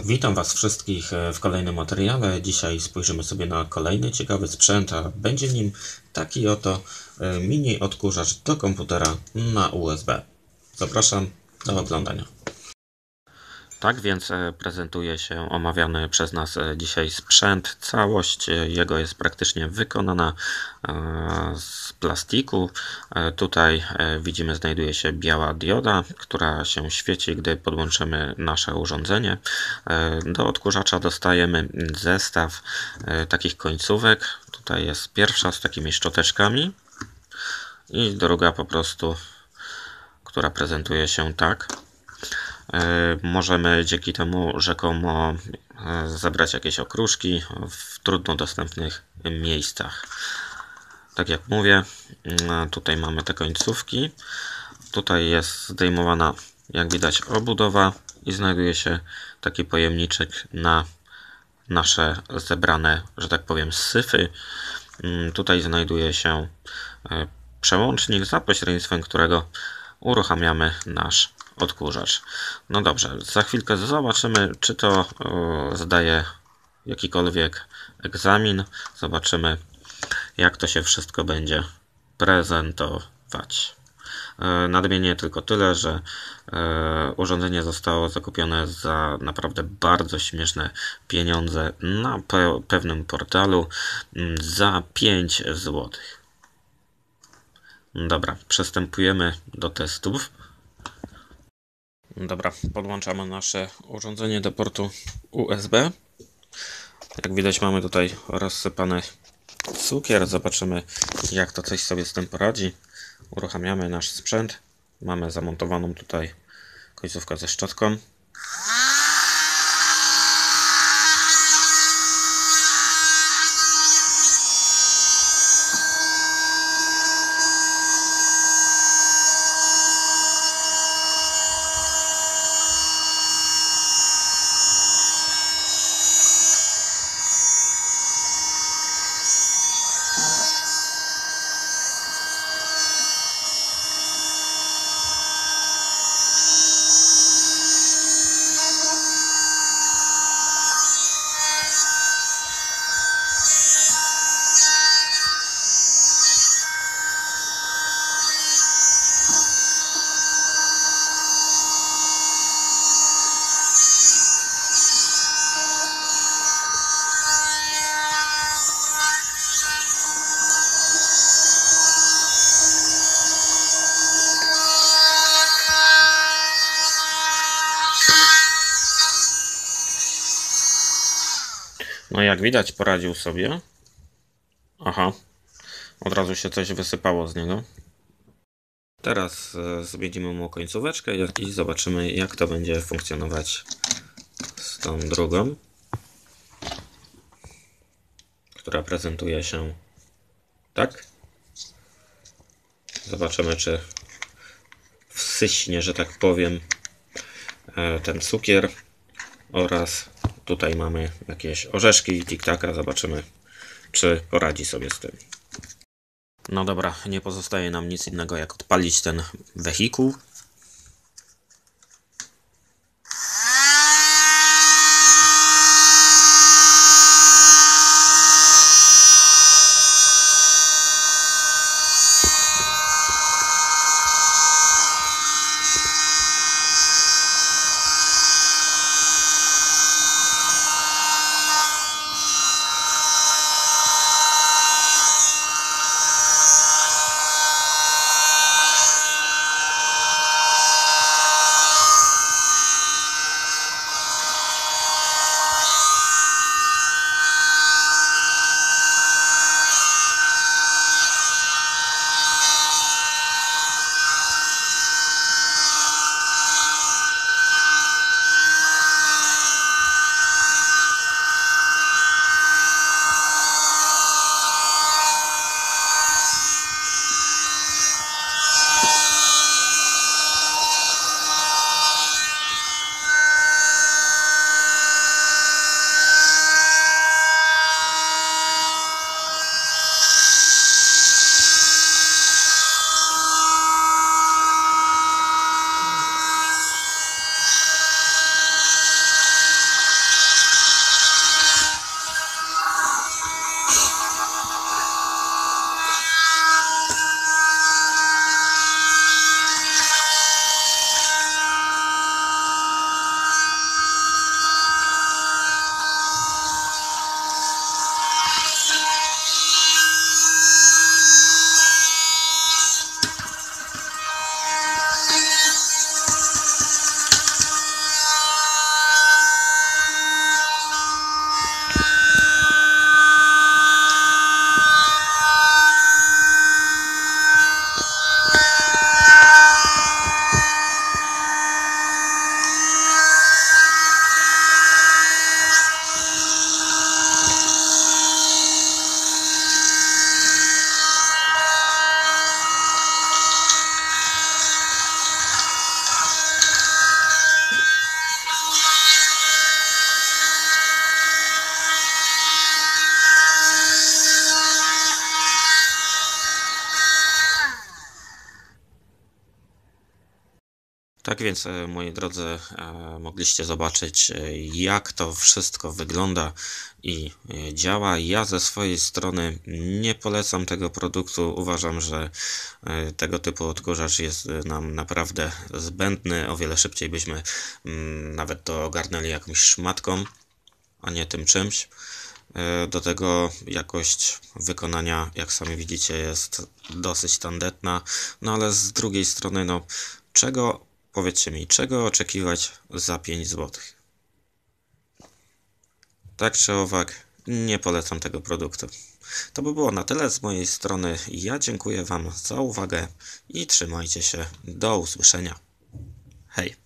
Witam Was wszystkich e, w kolejnym materiale. Dzisiaj spojrzymy sobie na kolejny ciekawy sprzęt, a będzie nim taki oto e, mini odkurzacz do komputera na USB. Zapraszam do oglądania. Tak więc e, prezentuje się omawiany przez nas e, dzisiaj sprzęt. Całość e, jego jest praktycznie wykonana z plastiku. Tutaj widzimy znajduje się biała dioda, która się świeci, gdy podłączymy nasze urządzenie. Do odkurzacza dostajemy zestaw takich końcówek. Tutaj jest pierwsza z takimi szczoteczkami i druga po prostu, która prezentuje się tak. E, możemy dzięki temu rzekomo e, zebrać jakieś okruszki w trudno dostępnych miejscach. Tak jak mówię, mm, tutaj mamy te końcówki. Tutaj jest zdejmowana, jak widać, obudowa i znajduje się taki pojemniczek na nasze zebrane, że tak powiem, syfy. Mm, tutaj znajduje się e, przełącznik, za pośrednictwem którego uruchamiamy nasz odkurzacz. No dobrze, za chwilkę zobaczymy, czy to zdaje jakikolwiek egzamin. Zobaczymy, jak to się wszystko będzie prezentować. E, nadmienię tylko tyle, że e, urządzenie zostało zakupione za naprawdę bardzo śmieszne pieniądze na pewnym portalu mm, za 5 zł. Dobra, przystępujemy do testów. Dobra, podłączamy nasze urządzenie do portu USB. Jak widać mamy tutaj rozsypany cukier. Zobaczymy jak to coś sobie z tym poradzi. Uruchamiamy nasz sprzęt. Mamy zamontowaną tutaj końcówkę ze szczotką. No jak widać poradził sobie. Aha. Od razu się coś wysypało z niego. Teraz e, zmienimy mu końcóweczkę i zobaczymy jak to będzie funkcjonować z tą drugą. Która prezentuje się tak. Zobaczymy czy wsyśnie, że tak powiem, e, ten cukier oraz Tutaj mamy jakieś orzeszki i tiktaka. Zobaczymy, czy poradzi sobie z tym. No dobra, nie pozostaje nam nic innego jak odpalić ten wehikuł. Tak więc, e, moi drodzy, e, mogliście zobaczyć, e, jak to wszystko wygląda i działa. Ja ze swojej strony nie polecam tego produktu. Uważam, że tego typu odkurzacz jest nam naprawdę zbędny. O wiele szybciej byśmy mm, nawet to ogarnęli jakąś szmatką, a nie tym czymś. Do tego jakość wykonania, jak sami widzicie, jest dosyć tandetna, no ale z drugiej strony, no czego Powiedzcie mi, czego oczekiwać za 5 zł? Tak czy owak, nie polecam tego produktu. To by było na tyle z mojej strony. Ja dziękuję Wam za uwagę i trzymajcie się. Do usłyszenia. Hej!